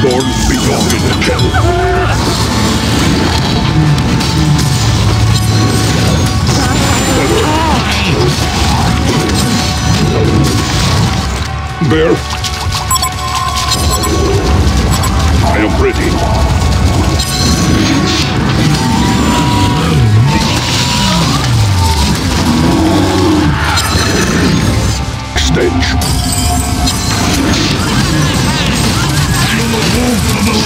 Belong in the kettle. Bear. I am ready. Come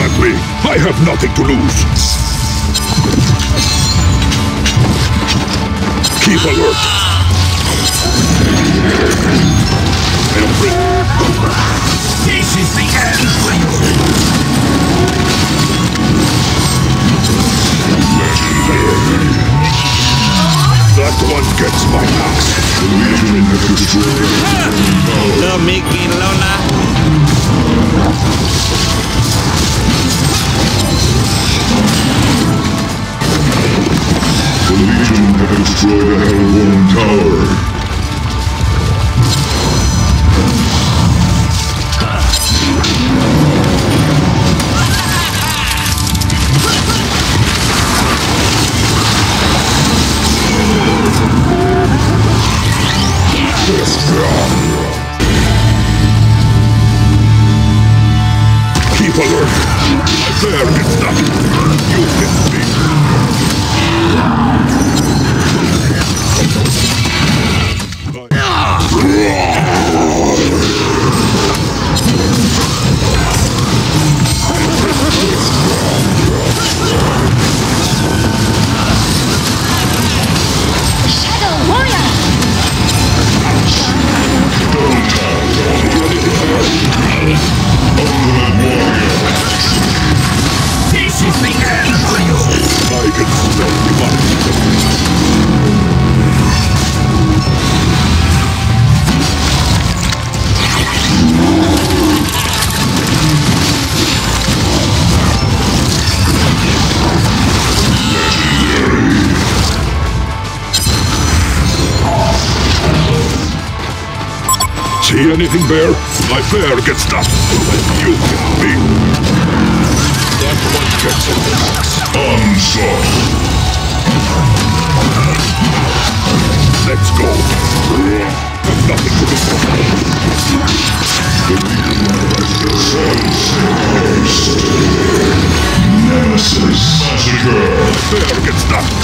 at me. I have nothing to lose. Keep alert. This is the end you. That one gets my axe. The Legion have Bear gets nothing. You can speak. See anything, Bear? My bear gets nothing. You can be. That one gets an axe. Onslaught. Let's go. Nothing to do. Nemesis. Massacre. Bear gets nothing.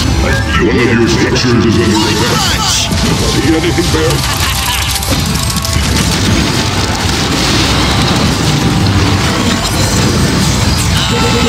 You One of your be. structures is under attack. See anything, Bear? I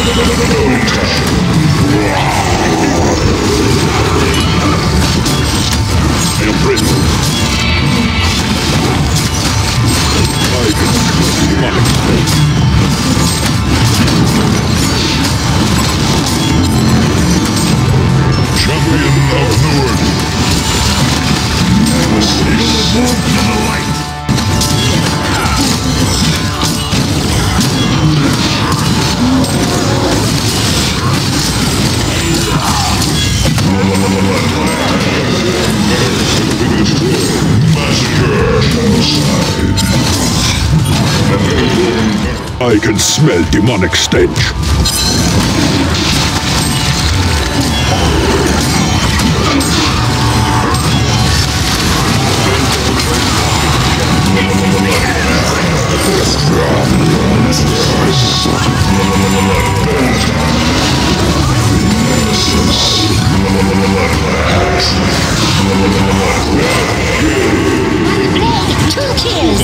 I can smell demonic stench.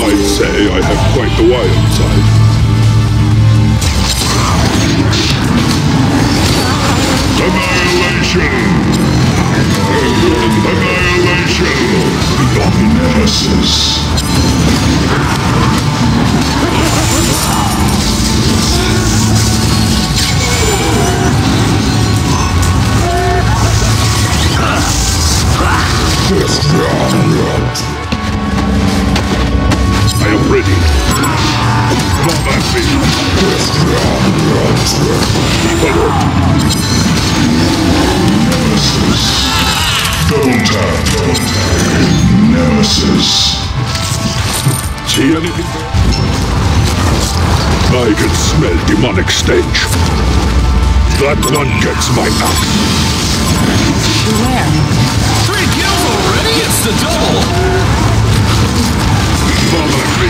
I'd say I have quite the wild side. Nemesis. See anything? I can smell demonic stench. That one gets my axe. Beware. Three kills already? It's the double! Follow me.